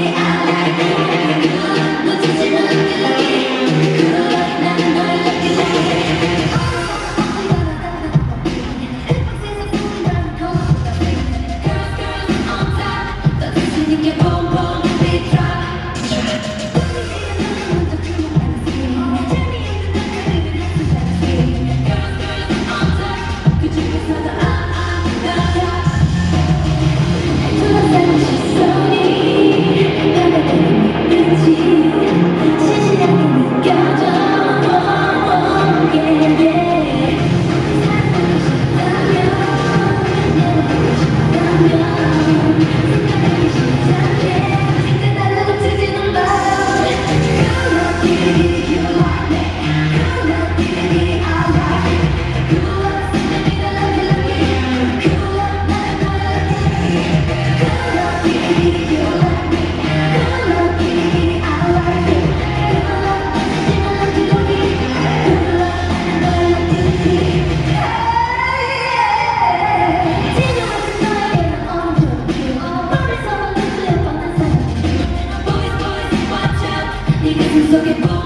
i the it. She's looking for